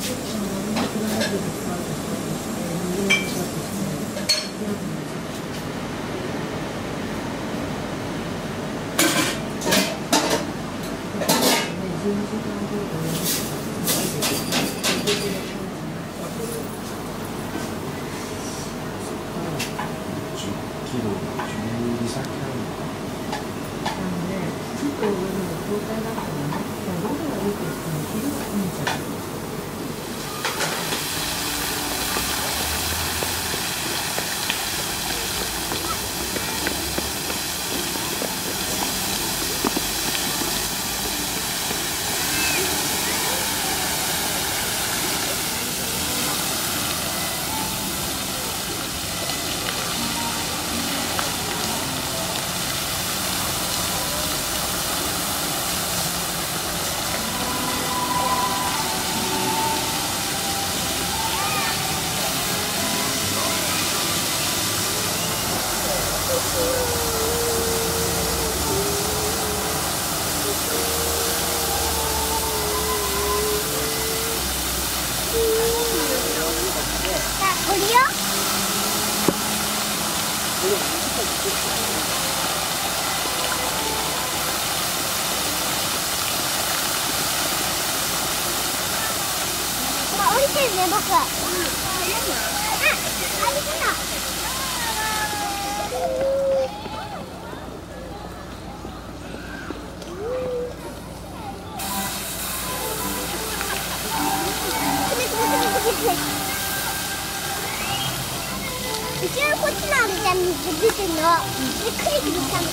ちょっと上の交代だからね、午後はいいですけど、昼はいいんじゃない降りてるね、僕。あ、あれかうちのこっちのあれちゃん水出てんの。で、くくるしたんだ。